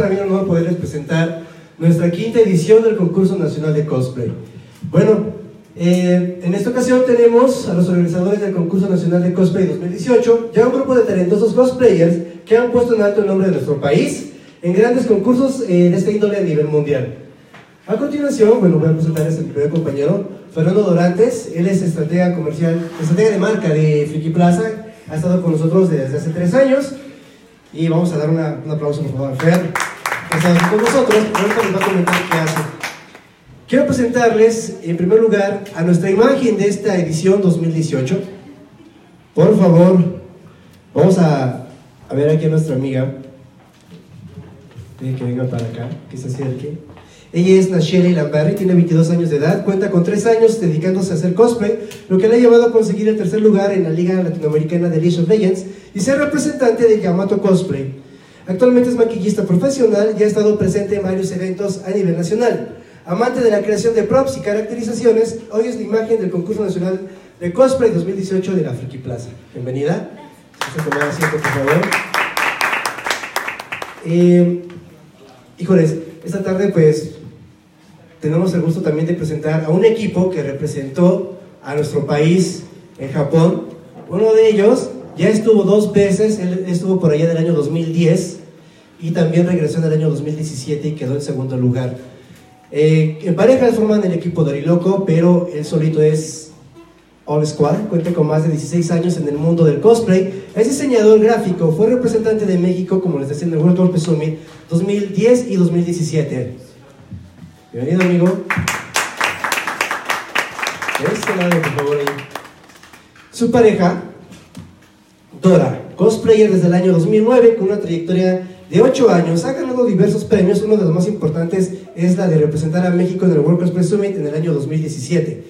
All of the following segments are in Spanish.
para mí un honor poderles presentar nuestra quinta edición del concurso nacional de cosplay. Bueno, eh, en esta ocasión tenemos a los organizadores del concurso nacional de cosplay 2018, ya un grupo de talentosos cosplayers que han puesto en alto el nombre de nuestro país en grandes concursos eh, de esta índole a nivel mundial. A continuación, bueno, voy a presentarles a mi primer compañero, Fernando Dorantes. Él es estratega comercial, estratega de marca de Friki Plaza. Ha estado con nosotros desde hace tres años. Y vamos a dar una, un aplauso, por favor, a Fer, que está aquí con nosotros. Ahorita nos va a comentar qué hace. Quiero presentarles, en primer lugar, a nuestra imagen de esta edición 2018. Por favor, vamos a, a ver aquí a nuestra amiga. Que venga para acá, que se acerque. Ella es Nacheli Lamberry, tiene 22 años de edad, cuenta con 3 años dedicándose a hacer cosplay, lo que le ha llevado a conseguir el tercer lugar en la Liga Latinoamericana de League of Legends y ser representante de Yamato Cosplay. Actualmente es maquillista profesional y ha estado presente en varios eventos a nivel nacional. Amante de la creación de props y caracterizaciones, hoy es la imagen del concurso nacional de cosplay 2018 de la Friki Plaza. Bienvenida. asiento, por favor. Eh, híjoles, esta tarde pues tenemos el gusto también de presentar a un equipo que representó a nuestro país en Japón. Uno de ellos ya estuvo dos veces, él estuvo por allá del año 2010 y también regresó en el año 2017 y quedó en segundo lugar. Eh, en pareja forman el equipo de Oriloco, pero él solito es All Squad, cuenta con más de 16 años en el mundo del cosplay, es diseñador gráfico, fue representante de México, como les decía, en el World Cosplay Summit 2010 y 2017. Bienvenido, amigo. este lado, por favor, ahí. Su pareja, Dora, cosplayer desde el año 2009, con una trayectoria de 8 años, ha ganado diversos premios. Uno de los más importantes es la de representar a México en el World Cosplay Summit en el año 2017.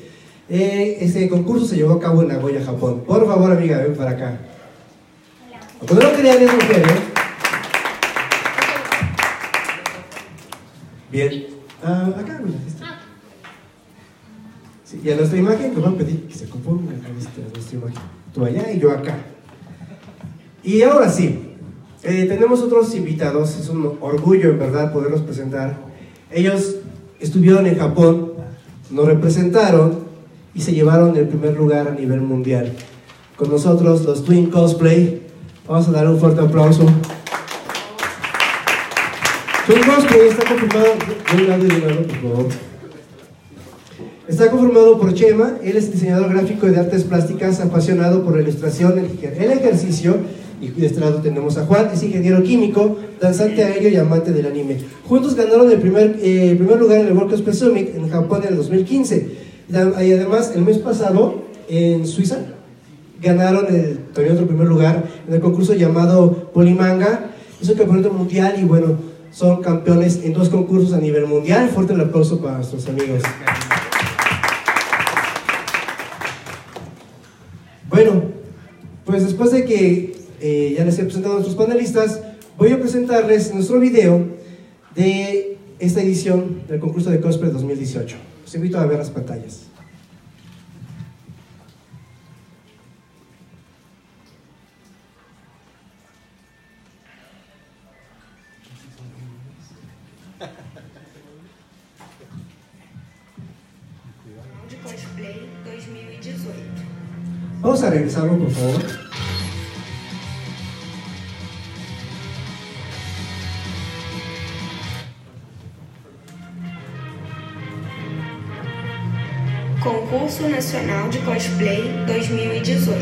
Eh, este concurso se llevó a cabo en Nagoya, Japón. Por favor, amiga, ven para acá. Cuando no querían es mujer, ¿eh? Bien. Ah, acá, mira, sí, y a nuestra imagen nos van a pedir que se componga este, nuestra imagen. Tú allá y yo acá. Y ahora sí, eh, tenemos otros invitados. Es un orgullo, en verdad, poderlos presentar. Ellos estuvieron en Japón, nos representaron y se llevaron el primer lugar a nivel mundial. Con nosotros, los Twin Cosplay. Vamos a dar un fuerte aplauso. está confirmado, por favor. Está conformado por Chema, él es diseñador gráfico de artes plásticas, apasionado por la ilustración, el ejercicio, y de este lado tenemos a Juan, es ingeniero químico, danzante aéreo y amante del anime. Juntos ganaron el primer, eh, primer lugar en el World Cup Summit en Japón en el 2015. Y además, el mes pasado, en Suiza, ganaron el, también otro primer lugar en el concurso llamado Polimanga. Es un campeonato mundial y bueno, son campeones en dos concursos a nivel mundial. Fuerte el aplauso para nuestros amigos. Bueno, pues después de que eh, ya les he presentado a nuestros panelistas, voy a presentarles nuestro video de esta edición del concurso de cosplay 2018. Los invito a ver las pantallas. Vamos a regresarlo, por favor. Concurso Nacional de Cosplay 2018.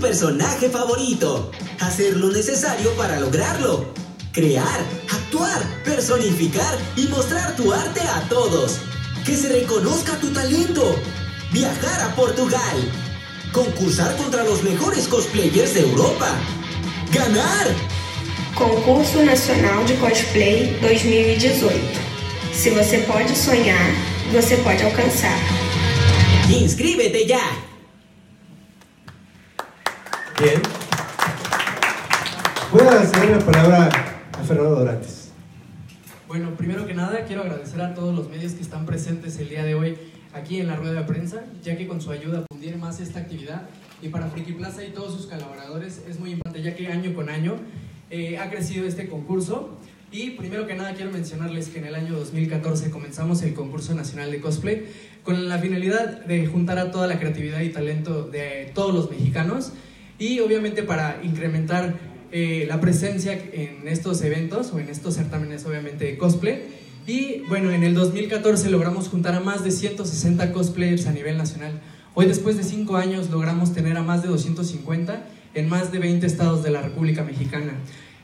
personaje favorito. Hacer lo necesario para lograrlo. Crear, actuar, personificar y mostrar tu arte a todos. Que se reconozca tu talento. Viajar a Portugal. Concursar contra los mejores cosplayers de Europa. Ganar. Concurso Nacional de Cosplay 2018. Se você pode sonhar, você pode alcançar. Inscríbete ya. Bien. Voy a ceder la palabra a Fernando Dorantes. Bueno, primero que nada quiero agradecer a todos los medios que están presentes el día de hoy aquí en la rueda de prensa, ya que con su ayuda fundir más esta actividad y para Friki Plaza y todos sus colaboradores es muy importante, ya que año con año eh, ha crecido este concurso. Y primero que nada quiero mencionarles que en el año 2014 comenzamos el concurso nacional de cosplay con la finalidad de juntar a toda la creatividad y talento de todos los mexicanos y obviamente para incrementar eh, la presencia en estos eventos o en estos certámenes obviamente de cosplay. Y bueno, en el 2014 logramos juntar a más de 160 cosplayers a nivel nacional. Hoy después de 5 años logramos tener a más de 250 en más de 20 estados de la República Mexicana.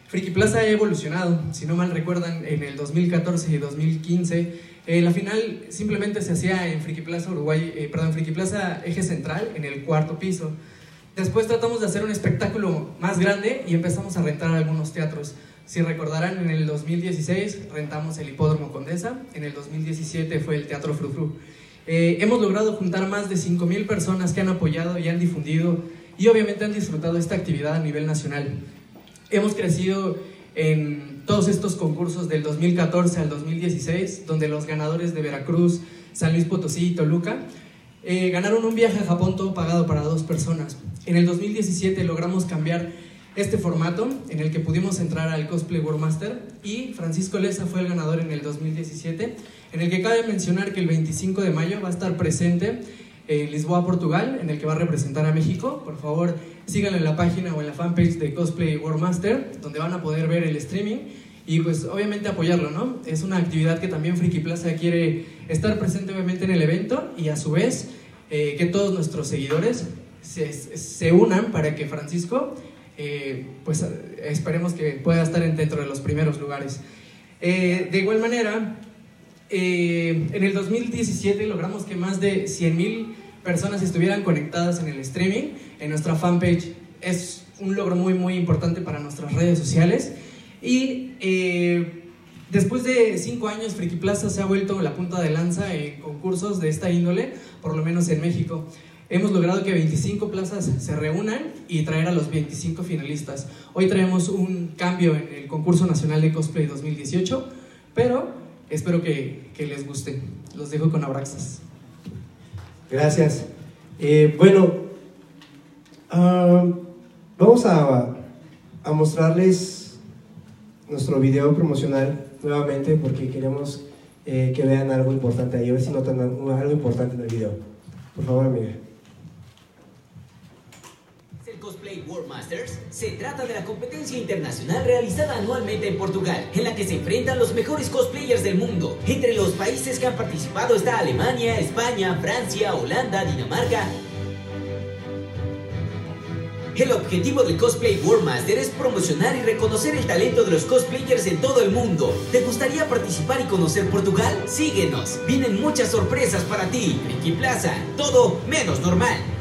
Friki Plaza ha evolucionado, si no mal recuerdan, en el 2014 y 2015 eh, la final simplemente se hacía en Friki Plaza Uruguay, eh, perdón, Friki Plaza Eje Central, en el cuarto piso. Después tratamos de hacer un espectáculo más grande y empezamos a rentar algunos teatros. Si recordarán, en el 2016 rentamos el Hipódromo Condesa, en el 2017 fue el Teatro Frufru. Eh, hemos logrado juntar más de 5.000 personas que han apoyado y han difundido y obviamente han disfrutado esta actividad a nivel nacional. Hemos crecido en todos estos concursos del 2014 al 2016, donde los ganadores de Veracruz, San Luis Potosí y Toluca eh, ganaron un viaje a Japón todo pagado para dos personas. En el 2017 logramos cambiar este formato en el que pudimos entrar al Cosplay World Master y Francisco Leza fue el ganador en el 2017, en el que cabe mencionar que el 25 de mayo va a estar presente en Lisboa, Portugal, en el que va a representar a México. Por favor, síganlo en la página o en la fanpage de Cosplay World Master, donde van a poder ver el streaming y pues obviamente apoyarlo, ¿no? Es una actividad que también Friki Plaza quiere estar presente obviamente en el evento y a su vez eh, que todos nuestros seguidores se, se unan para que Francisco, eh, pues esperemos que pueda estar dentro de los primeros lugares. Eh, de igual manera, en el 2017 logramos que más de 100.000 personas estuvieran conectadas en el streaming, en nuestra fanpage. Es un logro muy, muy importante para nuestras redes sociales. Y eh, después de cinco años, Friki Plaza se ha vuelto la punta de lanza en concursos de esta índole, por lo menos en México. Hemos logrado que 25 plazas se reúnan y traer a los 25 finalistas. Hoy traemos un cambio en el concurso nacional de cosplay 2018, pero espero que, que les guste. Los dejo con Abraxas. Gracias. Eh, bueno, uh, vamos a, a mostrarles nuestro video promocional nuevamente porque queremos eh, que vean algo importante ahí, a ver si notan algo importante en el video. Por favor, amiga. El Cosplay World Masters se trata de la competencia internacional realizada anualmente en Portugal, en la que se enfrentan los mejores cosplayers del mundo. Entre los países que han participado está Alemania, España, Francia, Holanda, Dinamarca, el objetivo del Cosplay World Master es promocionar y reconocer el talento de los cosplayers en todo el mundo. ¿Te gustaría participar y conocer Portugal? Síguenos. Vienen muchas sorpresas para ti. Friki Plaza, todo menos normal.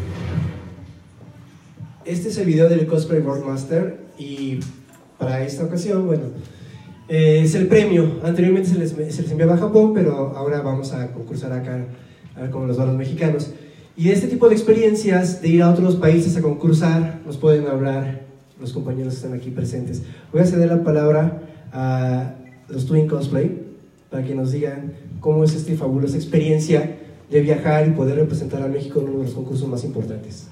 Este es el video del Cosplay World Master y para esta ocasión, bueno, eh, es el premio. Anteriormente se les, se les enviaba a Japón, pero ahora vamos a concursar acá cómo los los mexicanos. Y este tipo de experiencias, de ir a otros países a concursar, nos pueden hablar los compañeros que están aquí presentes. Voy a ceder la palabra a los Twin Cosplay para que nos digan cómo es esta fabulosa experiencia de viajar y poder representar a México en uno de los concursos más importantes.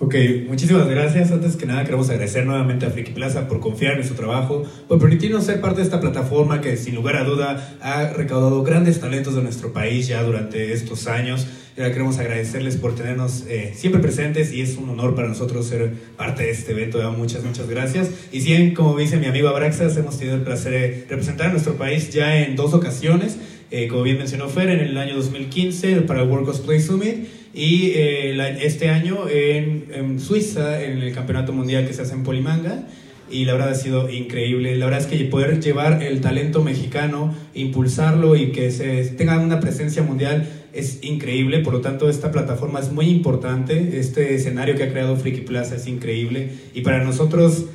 Ok, muchísimas gracias. Antes que nada queremos agradecer nuevamente a Friki Plaza por confiar en su trabajo, por permitirnos ser parte de esta plataforma que sin lugar a duda ha recaudado grandes talentos de nuestro país ya durante estos años. Ya queremos agradecerles por tenernos eh, siempre presentes y es un honor para nosotros ser parte de este evento. Muchas, muchas gracias. Y si como dice mi amigo Abraxas, hemos tenido el placer de representar a nuestro país ya en dos ocasiones. Eh, como bien mencionó Fer, en el año 2015 para el World Cosplay Summit y eh, este año en, en, Suiza, en el Campeonato Mundial que se hace en Polimanga. Y la verdad ha sido increíble. La verdad es que poder llevar el talento mexicano, impulsarlo y que se tenga una presencia mundial es increíble. Por lo tanto, esta plataforma es muy importante. Este escenario que ha creado Friki Plaza es increíble. Y para nosotros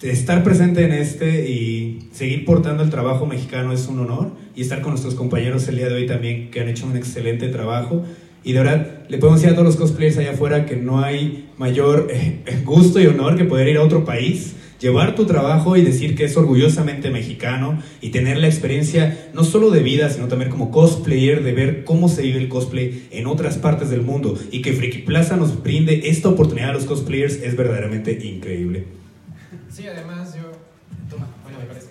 estar presente en este y seguir portando el trabajo mexicano es un honor. Y estar con nuestros compañeros el día de hoy también, que han hecho un excelente trabajo. Y de verdad, le podemos decir a todos los cosplayers allá afuera que no hay mayor eh, gusto y honor que poder ir a otro país llevar tu trabajo y decir que es orgullosamente mexicano y tener la experiencia no solo de vida, sino también como cosplayer, de ver cómo se vive el cosplay en otras partes del mundo y que Friki Plaza nos brinde esta oportunidad a los cosplayers es verdaderamente increíble. Sí, además yo... Toma, bueno, me parece.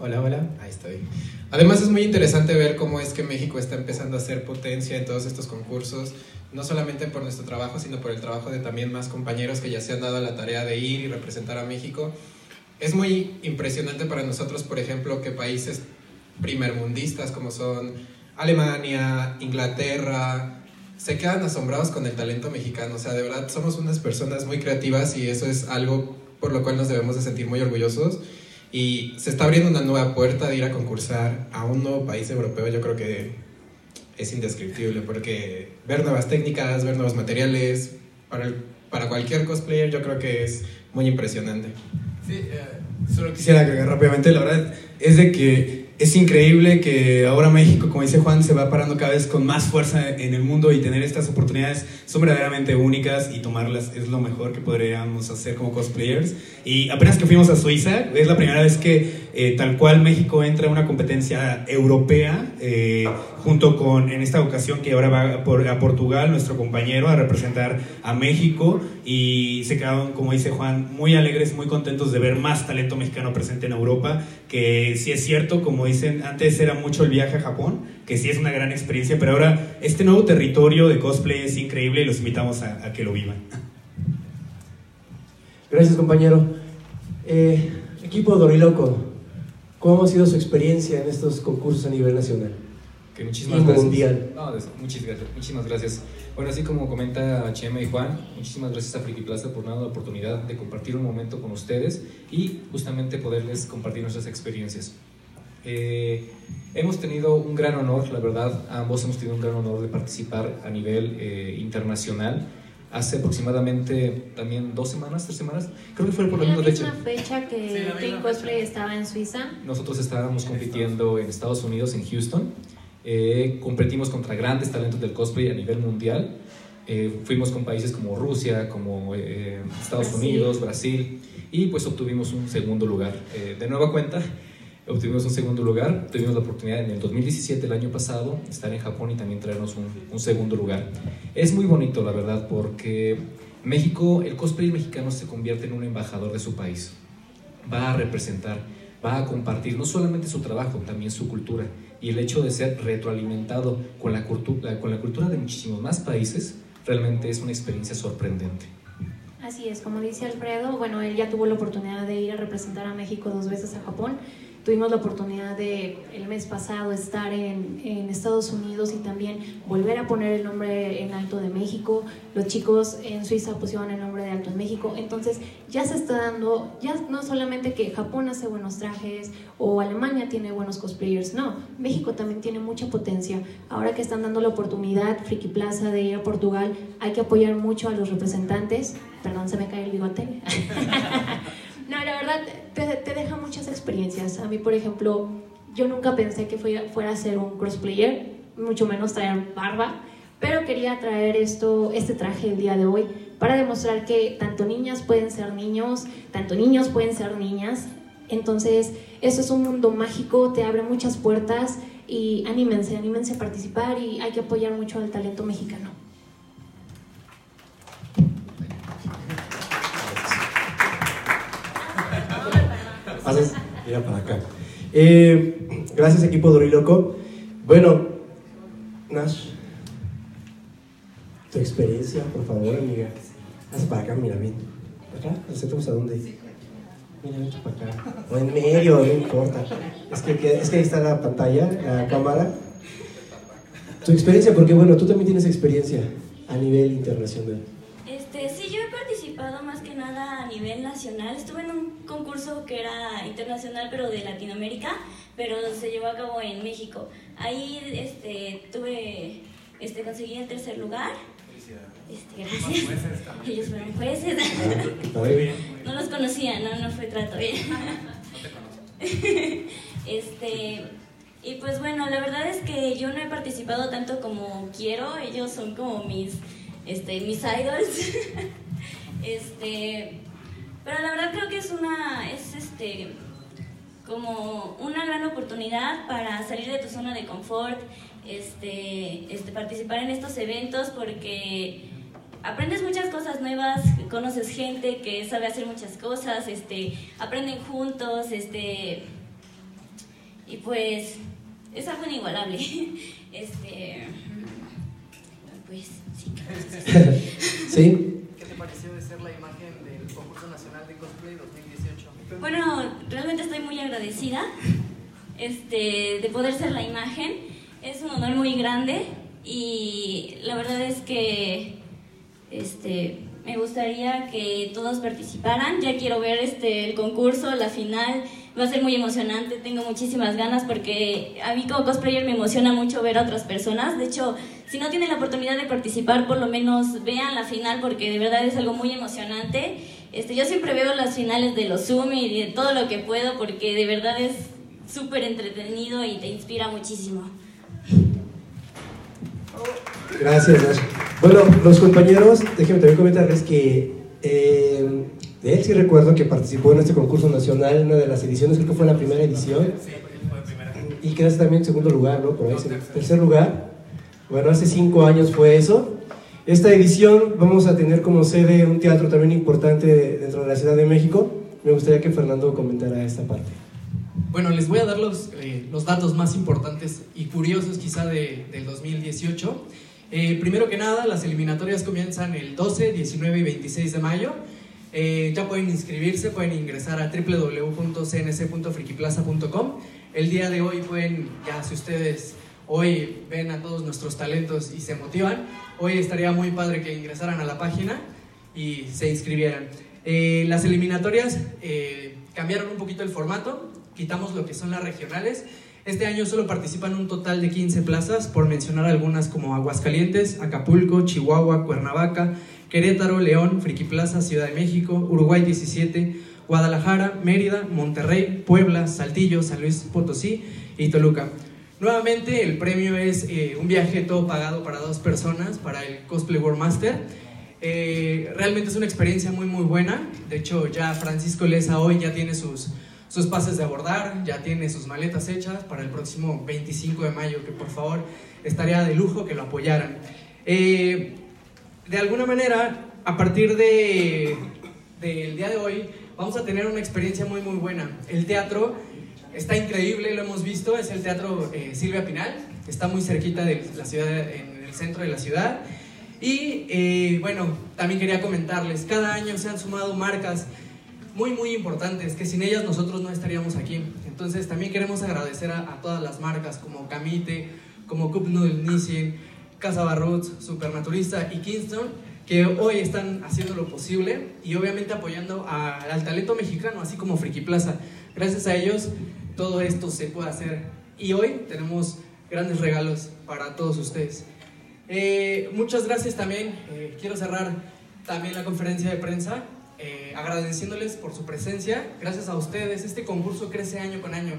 hola, hola, ahí estoy. Además es muy interesante ver cómo es que México está empezando a ser potencia en todos estos concursos, no solamente por nuestro trabajo, sino por el trabajo de también más compañeros que ya se han dado la tarea de ir y representar a México. Es muy impresionante para nosotros, por ejemplo, que países primermundistas como son Alemania, Inglaterra, se quedan asombrados con el talento mexicano. O sea, de verdad somos unas personas muy creativas y eso es algo por lo cual nos debemos de sentir muy orgullosos. Y se está abriendo una nueva puerta de ir a concursar a un nuevo país europeo. Yo creo que es indescriptible porque ver nuevas técnicas, ver nuevos materiales, para, para cualquier cosplayer yo creo que es muy impresionante. Sí, eh, solo quisiera agregar rápidamente, la verdad es de que es increíble que ahora México, como dice Juan, se va parando cada vez con más fuerza en el mundo y tener estas oportunidades son verdaderamente únicas y tomarlas es lo mejor que podríamos hacer como cosplayers. Y apenas que fuimos a Suiza, es la primera vez que eh, tal cual México entra a una competencia europea, eh, junto con, en esta ocasión que ahora va a Portugal, nuestro compañero, a representar a México y se quedaron, como dice Juan, muy alegres, muy contentos de ver más talento mexicano presente en Europa, que sí es cierto, como dicen, antes era mucho el viaje a Japón, que sí es una gran experiencia, pero ahora este nuevo territorio de cosplay es increíble y los invitamos a, que lo vivan. Gracias compañero. Eh, equipo Doriloco, ¿cómo ha sido su experiencia en estos concursos a nivel nacional? Que muchísimas gracias. mundial. No, muchísimas gracias, muchísimas gracias. Bueno, así como comenta Chema y Juan, muchísimas gracias a Friki Plaza por darnos la oportunidad de compartir un momento con ustedes y justamente poderles compartir nuestras experiencias. Eh, hemos tenido un gran honor, la verdad, ambos hemos tenido un gran honor de participar a nivel eh, internacional. Hace aproximadamente también dos semanas, tres semanas, creo que fue por la misma fecha. fecha que sí, Cosplay estaba en Suiza. Nosotros estábamos compitiendo en Estados Unidos, en Houston. Eh, competimos contra grandes talentos del cosplay a nivel mundial. fuimos con países como Rusia, como Estados Unidos, Brasil, y pues obtuvimos un segundo lugar. de nueva cuenta, obtuvimos un segundo lugar. Tuvimos la oportunidad en el 2017, el año pasado, estar en Japón y también traernos un, segundo lugar. Es muy bonito, la verdad, porque México, el cosplay mexicano se convierte en un embajador de su país. Va a representar, va a compartir no solamente su trabajo, también su cultura. Y el hecho de ser retroalimentado con la, cultura, con la cultura de muchísimos más países, realmente es una experiencia sorprendente. Así es, como dice Alfredo, bueno, él ya tuvo la oportunidad de ir a representar a México dos veces a Japón Tuvimos la oportunidad de el mes pasado estar en, en, Estados Unidos y también volver a poner el nombre en alto de México. Los chicos en Suiza pusieron el nombre de alto en México. Entonces ya se está dando, ya no solamente que Japón hace buenos trajes o Alemania tiene buenos cosplayers, no, México también tiene mucha potencia. Ahora que están dando la oportunidad, Friki Plaza, de ir a Portugal, hay que apoyar mucho a los representantes. Perdón, se me cae el bigote. Te, deja muchas experiencias. A mí, por ejemplo, yo nunca pensé que fuera, a ser un crossplayer, mucho menos traer barba, pero quería traer esto, este traje el día de hoy para demostrar que tanto niñas pueden ser niños, tanto niños pueden ser niñas. Entonces, eso es un mundo mágico, te abre muchas puertas y anímense, anímense a participar y hay que apoyar mucho al talento mexicano. Mira para acá. Eh, gracias equipo Doriloco. Bueno, Nash, tu experiencia, por favor, amiga. Haz para acá, mira bien. ¿Acá? ¿Nosotros a dónde? Mira, vete para acá. O en medio, no importa. Es que, es que ahí está la pantalla, la cámara. Tu experiencia, porque bueno, tú también tienes experiencia a nivel internacional. Este, sí, yo participado más que nada a nivel nacional. Estuve en un concurso que era internacional, pero de Latinoamérica, pero se llevó a cabo en México. Ahí este, tuve, este, conseguí el tercer lugar. Este, gracias. Ellos fueron jueces. no los conocía, no, no fue trato bien. este, y pues bueno, la verdad es que yo no he participado tanto como quiero. Ellos son como mis, este, mis idols. Este, pero la verdad creo que es una, es este, como una gran oportunidad para salir de tu zona de confort, este, este, participar en estos eventos porque aprendes muchas cosas nuevas, conoces gente que sabe hacer muchas cosas, este, aprenden juntos, este, y pues es algo inigualable. Este, pues sí. ¿Sí? ¿Qué te pareció de ser la imagen del concurso nacional de cosplay 2018? Bueno, realmente estoy muy agradecida este, de poder ser la imagen. Es un honor muy grande y la verdad es que este, me gustaría que todos participaran. Ya quiero ver este, el concurso, la final. Va a ser muy emocionante, tengo muchísimas ganas porque a mí como cosplayer me emociona mucho ver a otras personas. De hecho, si no tienen la oportunidad de participar, por lo menos vean la final porque de verdad es algo muy emocionante. Este, yo siempre veo las finales de los Zoom y de todo lo que puedo porque de verdad es súper entretenido y te inspira muchísimo. Gracias. Bueno, los compañeros, déjenme también comentarles que eh, de él sí recuerdo que participó en este concurso nacional, una de las ediciones, creo que fue la primera edición. Y quedaste también en segundo lugar, ¿no? Por ahí, tercer lugar. Bueno, hace cinco años fue eso. Esta edición vamos a tener como sede un teatro también importante dentro de la Ciudad de México. Me gustaría que Fernando comentara esta parte. Bueno, les voy a dar los, eh, los datos más importantes y curiosos quizá de, del 2018. Eh, primero que nada, las eliminatorias comienzan el 12, 19 y 26 de mayo. Eh, ya pueden inscribirse, pueden ingresar a www.cnc.frikiplaza.com. El día de hoy pueden, ya si ustedes hoy ven a todos nuestros talentos y se motivan, hoy estaría muy padre que ingresaran a la página y se inscribieran. Eh, las eliminatorias eh, cambiaron un poquito el formato, quitamos lo que son las regionales. Este año solo participan un total de 15 plazas, por mencionar algunas como Aguascalientes, Acapulco, Chihuahua, Cuernavaca, Querétaro, León, Friki Plaza, Ciudad de México, Uruguay 17, Guadalajara, Mérida, Monterrey, Puebla, Saltillo, San Luis Potosí y Toluca. Nuevamente el premio es eh, un viaje todo pagado para dos personas para el Cosplay World Master. Eh, realmente es una experiencia muy muy buena. De hecho ya Francisco Leza hoy ya tiene sus, sus pases de abordar, ya tiene sus maletas hechas para el próximo 25 de mayo, que por favor estaría de lujo que lo apoyaran. Eh, de alguna manera, a partir de, del día de hoy, vamos a tener una experiencia muy muy buena. El teatro está increíble, lo hemos visto, es el Teatro eh, Silvia Pinal, está muy cerquita de la ciudad, en el centro de la ciudad. Y eh, bueno, también quería comentarles, cada año se han sumado marcas muy muy importantes que sin ellas nosotros no estaríamos aquí. Entonces también queremos agradecer a, a todas las marcas como Camite, como Cup Noodle Casa Barroots, Supernaturista y Kingston que hoy están haciendo lo posible y obviamente apoyando al talento mexicano, así como Friki Plaza. Gracias a ellos todo esto se puede hacer y hoy tenemos grandes regalos para todos ustedes. Eh, muchas gracias también. Eh, quiero cerrar también la conferencia de prensa eh, agradeciéndoles por su presencia. Gracias a ustedes, este concurso crece año con año.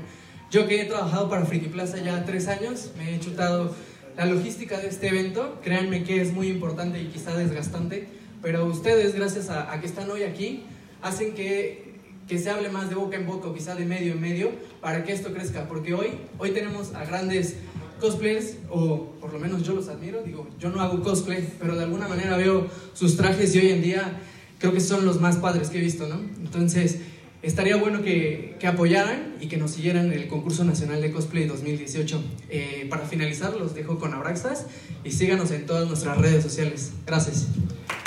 Yo que he trabajado para Friki Plaza ya tres años, me he chutado la logística de este evento. Créanme que es muy importante y quizá desgastante, pero ustedes, gracias a, que están hoy aquí, hacen que, que se hable más de boca en boca quizá de medio en medio para que esto crezca. Porque hoy, hoy tenemos a grandes cosplayers, o por lo menos yo los admiro, digo, yo no hago cosplay, pero de alguna manera veo sus trajes y hoy en día creo que son los más padres que he visto, ¿no? Entonces, estaría bueno que, que apoyaran y que nos siguieran en el concurso nacional de cosplay 2018. Eh, para finalizar, los dejo con Abraxas y síganos en todas nuestras redes sociales. Gracias.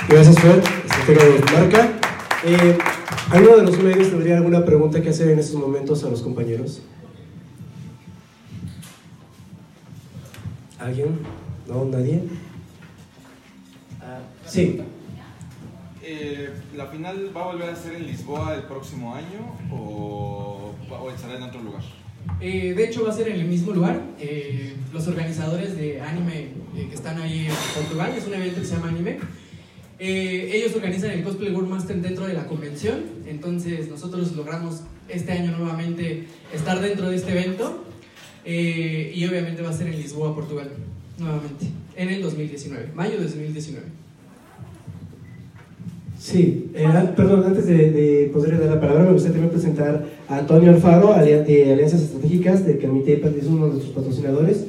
Gracias, Fer, estratega de marca. Eh, ¿Alguno de los medios tendría alguna pregunta que hacer en estos momentos a los compañeros? ¿Alguien? ¿No? ¿Nadie? Ah, sí. Eh, ¿La final va a volver a ser en Lisboa el próximo año o, o estará en otro lugar? Eh, de hecho, va a ser en el mismo lugar. Eh, los organizadores de anime eh, que están ahí en Portugal, es un evento que se llama Anime. Eh, ellos organizan el Cosplay World Master dentro de la convención. Entonces, nosotros logramos este año nuevamente estar dentro de este evento. Eh, y obviamente va a ser en Lisboa, Portugal, nuevamente, en el 2019, mayo de 2019. Sí, eh, perdón, antes de, de poder dar la palabra, me gustaría también presentar a Antonio Alfaro, de Alianzas Estratégicas del Comité IPAD, es uno de nuestros patrocinadores.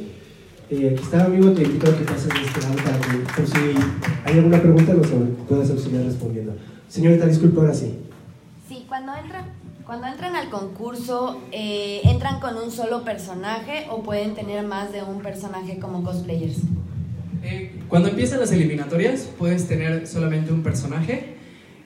Eh, aquí está, amigo, te invito a que pases de este lado para que, por si hay alguna pregunta, nos puedas auxiliar respondiendo. Señorita, disculpe, ahora sí. Sí, cuando entran, cuando entran al concurso, eh, ¿entran con un solo personaje o pueden tener más de un personaje como cosplayers? Eh, cuando empiezan las eliminatorias, puedes tener solamente un personaje.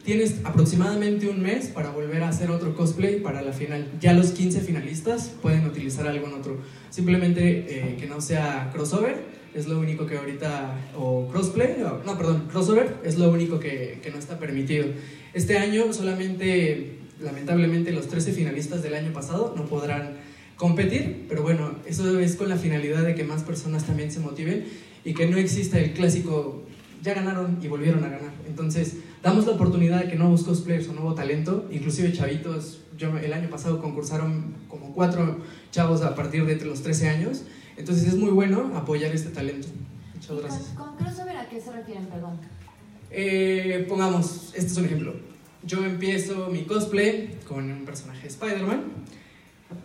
Tienes aproximadamente un mes para volver a hacer otro cosplay para la final. Ya los 15 finalistas pueden utilizar algún otro. Simplemente eh, que no sea crossover, es lo único que ahorita, o crossplay, o- no, perdón, crossover es lo único que, que no está permitido. Este año solamente, lamentablemente, los 13 finalistas del año pasado no podrán competir, pero bueno, eso es con la finalidad de que más personas también se motiven y que no exista el clásico ya ganaron y volvieron a ganar. Entonces, damos la oportunidad de que nuevos cosplayers o nuevo talento, inclusive chavitos, yo el año pasado concursaron como cuatro chavos a partir de entre los 13 años, entonces es muy bueno apoyar este talento. Muchas gracias. ¿Con, crossover a qué se refieren, perdón? Eh, pongamos, este es un ejemplo. Yo empiezo mi cosplay con un personaje de Spider-Man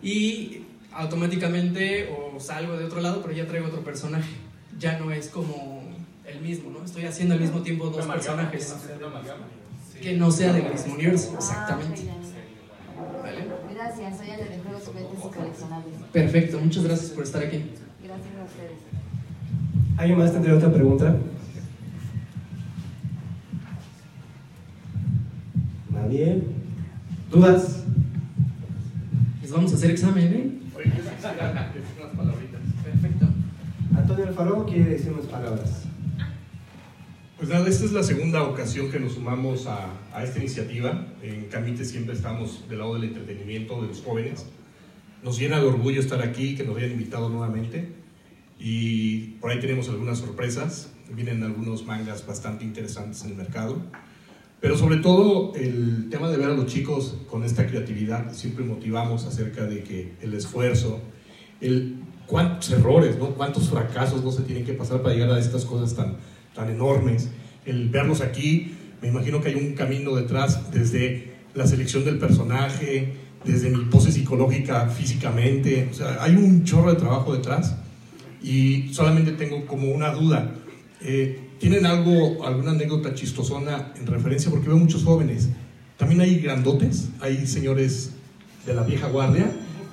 y automáticamente o salgo de otro lado, pero ya traigo otro personaje. Ya no es como el mismo, ¿no? Estoy haciendo al mismo tiempo dos personajes. Que no sea del mismo universo, exactamente. ¿Vale? Gracias, soy Ale de Juegos, Juguetes y Coleccionables. Perfecto, muchas gracias por estar aquí. Gracias a ustedes. ¿Alguien más tendría otra pregunta? Nadie. ¿Dudas? Les vamos a hacer examen, ¿eh? Perfecto. Antonio Alfaro quiere decir unas palabras. Pues nada, esta es la segunda ocasión que nos sumamos a, a esta iniciativa. En Camite siempre estamos del lado del entretenimiento de los jóvenes. Nos llena de orgullo estar aquí, que nos hayan invitado nuevamente. Y por ahí tenemos algunas sorpresas. Vienen algunos mangas bastante interesantes en el mercado. Pero sobre todo el tema de ver a los chicos con esta creatividad, siempre motivamos acerca de que el esfuerzo, el cuántos errores, ¿no? cuántos fracasos no se tienen que pasar para llegar a estas cosas tan, tan enormes. El vernos aquí, me imagino que hay un camino detrás desde la selección del personaje, desde mi pose psicológica físicamente, o sea, hay un chorro de trabajo detrás y solamente tengo como una duda. Eh, ¿Tienen algo, alguna anécdota chistosona en referencia? Porque veo muchos jóvenes. También hay grandotes, hay señores de la vieja guardia,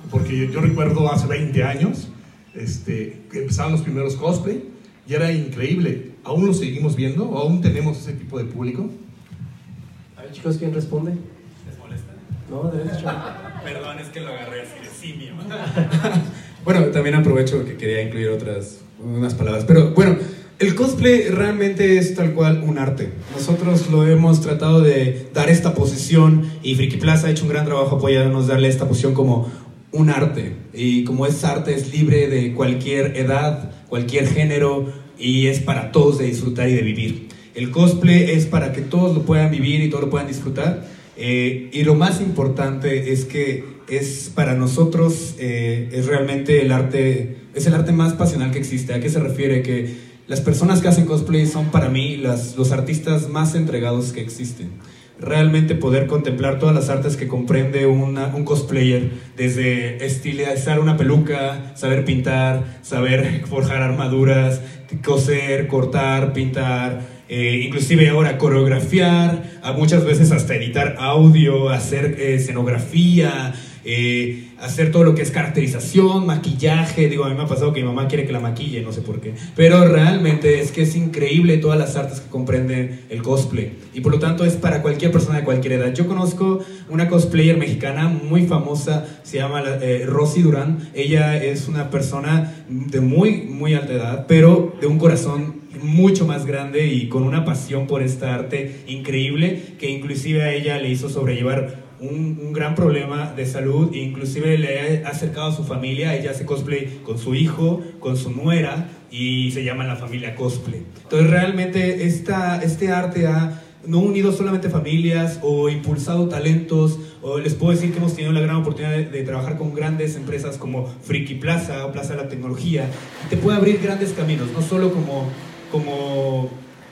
porque yo, recuerdo hace 20 años este, empezaban los primeros cosplay y era increíble. ¿Aún lo seguimos viendo? ¿O aún tenemos ese tipo de público? A ver, chicos, ¿quién responde? ¿Les molesta? No, de hecho. Perdón, es que lo agarré así de simio. bueno, también aprovecho porque quería incluir otras unas palabras. Pero bueno, el cosplay realmente es tal cual un arte. Nosotros lo hemos tratado de dar esta posición y Friki Plaza ha hecho un gran trabajo apoyándonos darle esta posición como un arte. Y como es arte, es libre de cualquier edad, cualquier género y es para todos de disfrutar y de vivir. El cosplay es para que todos lo puedan vivir y todos lo puedan disfrutar. Eh, y lo más importante es que es para nosotros eh, es realmente el arte, es el arte más pasional que existe. ¿A qué se refiere? Que las personas que hacen cosplay son para mí las, los artistas más entregados que existen. Realmente poder contemplar todas las artes que comprende una- un cosplayer, desde estilizar una peluca, saber pintar, saber forjar armaduras, coser, cortar, pintar, eh, inclusive ahora coreografiar, a muchas veces hasta editar audio, hacer eh, escenografía, eh, hacer todo lo que es caracterización, maquillaje. Digo, a mí me ha pasado que mi mamá quiere que la maquille, no sé por qué. Pero realmente es que es increíble todas las artes que comprenden el cosplay. Y por lo tanto es para cualquier persona de cualquier edad. Yo conozco una cosplayer mexicana muy famosa, se llama eh, Rosy Durán. Ella es una persona de muy, muy alta edad, pero de un corazón mucho más grande y con una pasión por esta arte increíble que inclusive a ella le hizo sobrellevar un, gran problema de salud inclusive le ha acercado a su familia, ella hace cosplay con su hijo, con su nuera y se llama la familia cosplay. Entonces realmente esta, este arte ha no unido solamente familias o impulsado talentos, o les puedo decir que hemos tenido la gran oportunidad de, trabajar con grandes empresas como Friki Plaza o Plaza de la Tecnología, te puede abrir grandes caminos, no solo como, como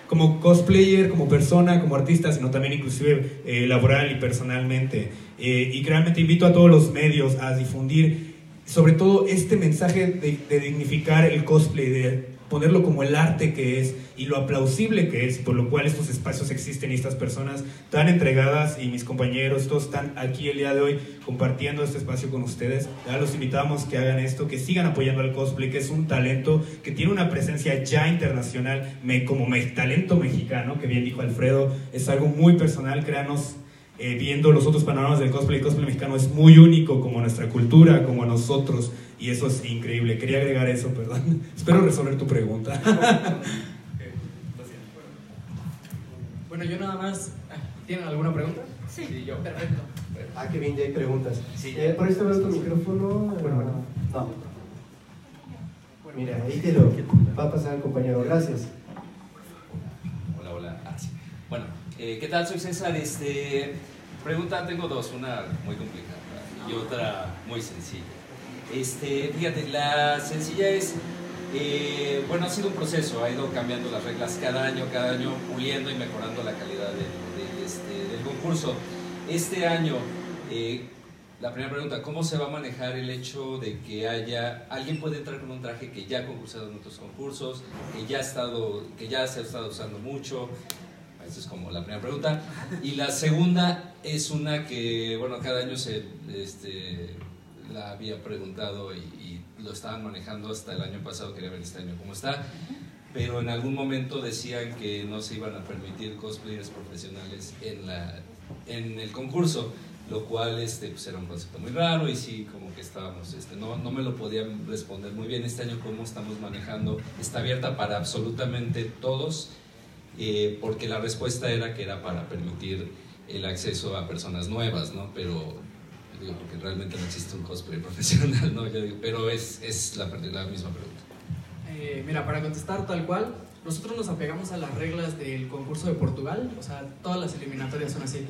como cosplayer, como persona, como artista, sino también inclusive eh, laboral y personalmente. Eh, y realmente invito a todos los medios a difundir sobre todo este mensaje de, dignificar el cosplay, ponerlo como el arte que es y lo aplausible que es, por lo cual estos espacios existen y estas personas tan entregadas y mis compañeros, todos están aquí el día de hoy compartiendo este espacio con ustedes. Ya los invitamos que hagan esto, que sigan apoyando al cosplay, que es un talento que tiene una presencia ya internacional, me, como me, talento mexicano, que bien dijo Alfredo, es algo muy personal, créanos. Eh, viendo los otros panoramas del cosplay, el cosplay mexicano es muy único como nuestra cultura, como nosotros, y eso es increíble. Quería agregar eso, perdón. Espero resolver tu pregunta. bueno, yo nada más. ah, ¿Tienen alguna pregunta? Sí, yo. Perfecto. Ah, que bien, ya hay preguntas. Eh, por este lado tu micrófono. Bueno, bueno. No. Mira, ahí te lo va a pasar el compañero. Gracias. Hola, hola. Ah, sí. Bueno, eh, ¿qué tal? Soy César. Este, pregunta, tengo dos, una muy complicada y otra muy sencilla. Este, fíjate, la sencilla es, eh, bueno, ha sido un proceso, ha ido cambiando las reglas cada año, cada año puliendo y mejorando la calidad del, este, concurso. Este año, eh, la primera pregunta, ¿cómo se va a manejar el hecho de que haya, alguien puede entrar con un traje que ya ha concursado en otros concursos, que ya, ha estado, que ya se ha estado usando mucho? Esa es como la primera pregunta. Y la segunda es una que, bueno, cada año se este, la había preguntado y, y lo estaban manejando hasta el año pasado, quería ver este año cómo está. Pero en algún momento decían que no se iban a permitir cosplayers profesionales en, la, en el concurso, lo cual este, pues era un concepto muy raro y sí, como que estábamos, este, no, no me lo podían responder muy bien. Este año, ¿cómo estamos manejando? Está abierta para absolutamente todos eh, porque la respuesta era que era para permitir el acceso a personas nuevas, ¿no? Pero, digo, porque realmente no existe un cosplay profesional, ¿no? Yo digo, pero es, es la, la misma pregunta. Eh, mira, para contestar tal cual, nosotros nos apegamos a las reglas del concurso de Portugal, o sea, todas las eliminatorias son así.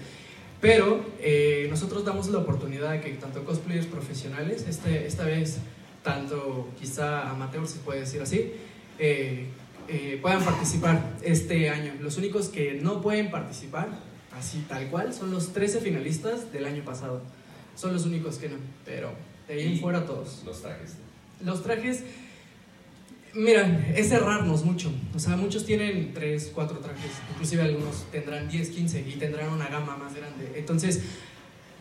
Pero eh, nosotros damos la oportunidad de que tanto cosplayers profesionales, este, esta vez tanto quizá amateurs, se puede decir así, eh, eh, puedan participar este año. Los únicos que no pueden participar, así tal cual, son los 13 finalistas del año pasado. Son los únicos que no, pero de ahí en fuera todos. Los trajes. Los trajes, mira, es cerrarnos mucho. O sea, muchos tienen 3, 4 trajes, inclusive algunos tendrán 10, 15 y tendrán una gama más grande. Entonces,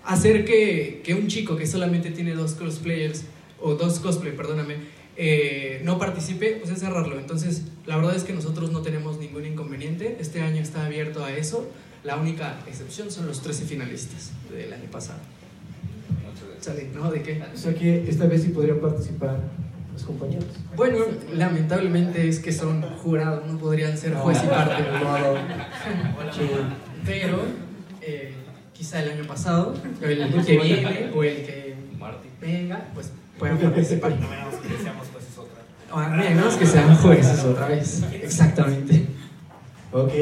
hacer que, que un chico que solamente tiene dos cosplayers, o dos cosplay, perdóname, eh, no participe, pues es cerrarlo. Entonces, la verdad es que nosotros no tenemos ningún inconveniente. Este año está abierto a eso. La única excepción son los 13 finalistas del año pasado. Sale, ¿no? ¿De qué? O sea que esta vez sí podrían participar los compañeros. Bueno, lamentablemente es que son jurados, no podrían ser juez y parte. Pero eh, quizá el año pasado, o el que viene, o el que venga, pues puedan participar. No menos que seamos jueces otra vez. O a menos que sean jueces otra vez. Exactamente. Ok.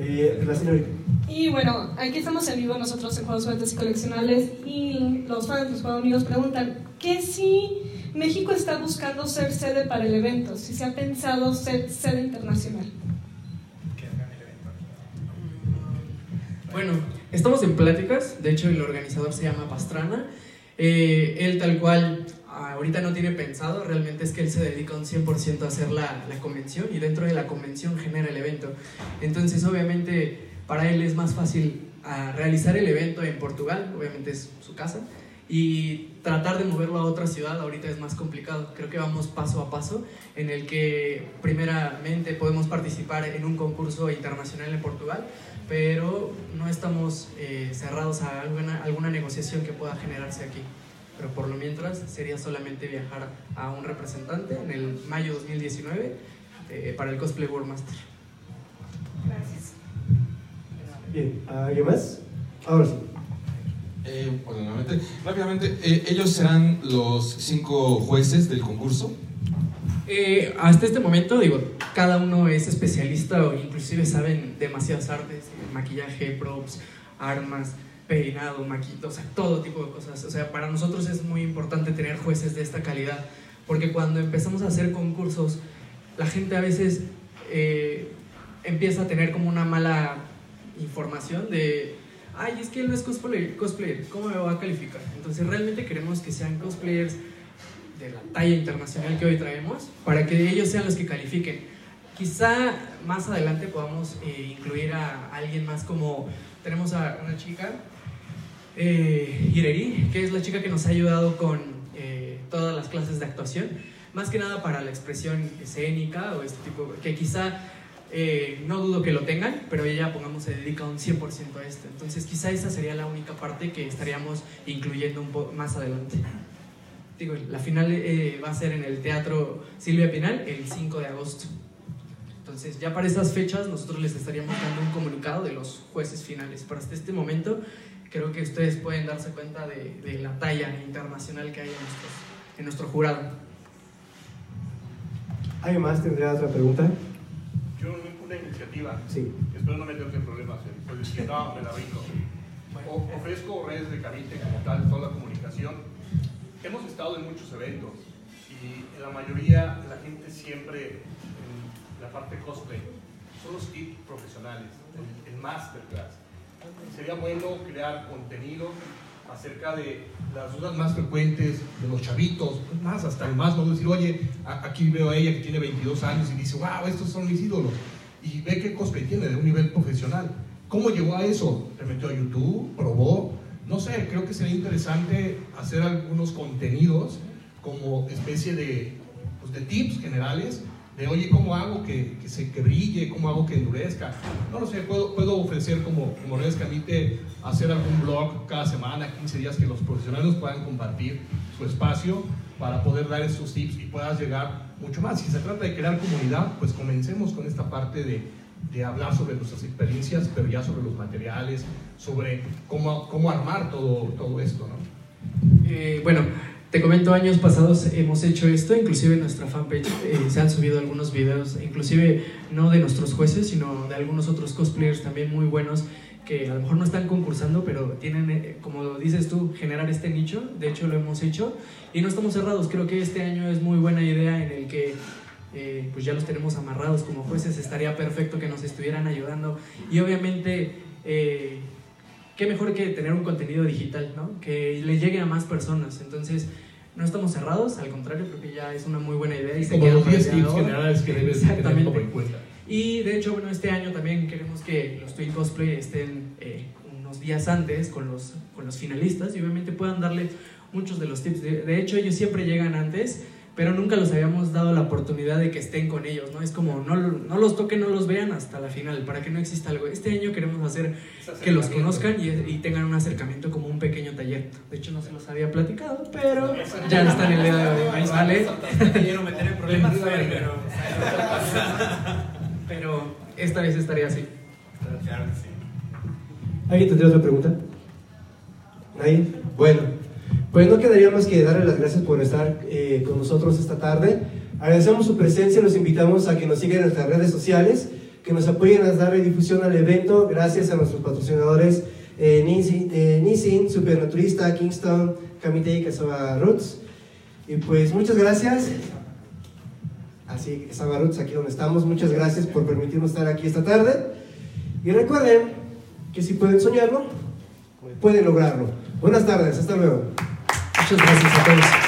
Eh, la señorita. Y bueno, aquí estamos en vivo nosotros en Juegos Fuertes y Coleccionables y los fans, los juegos amigos preguntan que si México está buscando ser sede para el evento, si se ha pensado ser sede internacional. Bueno, estamos en pláticas, de hecho el organizador se llama Pastrana. Eh, él tal cual ahorita no tiene pensado, realmente es que él se dedica un 100% a hacer la, la, convención y dentro de la convención genera el evento. Entonces obviamente para él es más fácil a realizar el evento en Portugal, obviamente es su casa, y tratar de moverlo a otra ciudad ahorita es más complicado. Creo que vamos paso a paso en el que primeramente podemos participar en un concurso internacional en Portugal, pero no estamos eh, cerrados a alguna, alguna negociación que pueda generarse aquí. Pero por lo mientras sería solamente viajar a un representante en el mayo 2019 eh, para el Cosplay World Master. Gracias. Bien, ¿alguien más? Ahora sí. Eh, bueno, nuevamente, rápidamente, eh, ¿ellos serán los cinco jueces del concurso? Eh, hasta este momento, digo, cada uno es especialista o inclusive saben demasiadas artes, maquillaje, props, armas, peinado, maquito, o sea, todo tipo de cosas. O sea, para nosotros es muy importante tener jueces de esta calidad, porque cuando empezamos a hacer concursos, la gente a veces eh, empieza a tener como una mala información de, ay, es que él no es cosplayer, cosplayer, ¿cómo me va a calificar? Entonces realmente queremos que sean cosplayers de la talla internacional que hoy traemos para que ellos sean los que califiquen. Quizá más adelante podamos eh, incluir a alguien más como tenemos a una chica, eh, Ireri, que es la chica que nos ha ayudado con eh, todas las clases de actuación, más que nada para la expresión escénica o este tipo, que quizá eh, no dudo que lo tengan, pero ella, pongamos, se dedica un 100% a esto. Entonces, quizá esa sería la única parte que estaríamos incluyendo un poco más adelante. Digo, la final eh, va a ser en el Teatro Silvia Pinal el 5 de agosto. Entonces, ya para esas fechas, nosotros les estaríamos dando un comunicado de los jueces finales. Pero hasta este momento, creo que ustedes pueden darse cuenta de, de la talla internacional que hay en, nuestros, en nuestro jurado. ¿Alguien más tendría otra pregunta? Yo una iniciativa. Sí. Espero no meterse en problemas. eh, Pues si no, me la brinco. O- ofrezco redes de Cavite como tal, toda la comunicación. Hemos estado en muchos eventos y en la mayoría la gente siempre la parte cosplay son los tips profesionales, el, el masterclass. Sería bueno crear contenido acerca de las dudas más frecuentes de los chavitos, es más, hasta el más, no decir, oye, aquí veo a ella que tiene 22 años y dice, wow, estos son mis ídolos, y ve qué cosplay tiene de un nivel profesional. ¿Cómo llegó a eso? ¿Se metió a YouTube? ¿Probó? No sé, creo que sería interesante hacer algunos contenidos como especie de, pues, de tips generales de, oye, ¿cómo hago que, que, se, que brille? ¿Cómo hago que endurezca? No lo sé, puedo, puedo ofrecer como, como redes Camite, hacer algún blog cada semana, 15 días, que los profesionales puedan compartir su espacio para poder dar esos tips y puedas llegar mucho más. Si se trata de crear comunidad, pues comencemos con esta parte de, de hablar sobre nuestras experiencias, pero ya sobre los materiales, sobre cómo, cómo armar todo, todo esto, ¿no? Eh, bueno, te comento, años pasados hemos hecho esto, inclusive en nuestra fanpage eh, se han subido algunos videos, inclusive no de nuestros jueces, sino de algunos otros cosplayers también muy buenos que a lo mejor no están concursando, pero tienen, eh, como dices tú, generar este nicho. De hecho, lo hemos hecho y no estamos cerrados. Creo que este año es muy buena idea en el que eh, pues ya los tenemos amarrados como jueces. Estaría perfecto que nos estuvieran ayudando y obviamente... qué mejor que tener un contenido digital, ¿no? Que le llegue a más personas. Entonces, no estamos cerrados, al contrario, creo que ya es una muy buena idea. Y se Como los para 10 el tips generales que debes tener como en cuenta. Y de hecho, bueno, este año también queremos que los Twin Cosplay estén eh, unos días antes con los, con los finalistas y obviamente puedan darle muchos de los tips. De, de hecho, ellos siempre llegan antes, pero nunca los habíamos dado la oportunidad de que estén con ellos, ¿no? Es como, no, no los toquen, no los vean hasta la final, para que no exista algo. Este año queremos hacer que los conozcan y, y tengan un acercamiento como un pequeño taller. De hecho, no se los había platicado, pero ya están el día de hoy. Sale. quiero meter en problemas, pero... Pero esta vez estaría así. Claro que sí. ¿Alguien tendría otra pregunta? ¿Nadie? Bueno, pues no quedaría más que darle las gracias por estar eh, con nosotros esta tarde. Agradecemos su presencia, los invitamos a que nos sigan en nuestras redes sociales, que nos apoyen a darle difusión al evento, gracias a nuestros patrocinadores eh, Nissin, eh, Nissin, Supernaturista, Kingston, Kamite y Casoba Roots. Y pues muchas gracias. Así, Casoba Roots, aquí donde estamos. Muchas gracias por permitirnos estar aquí esta tarde. Y recuerden que si pueden soñarlo, pueden lograrlo. Buenas tardes, hasta luego. Muchas gracias a todos.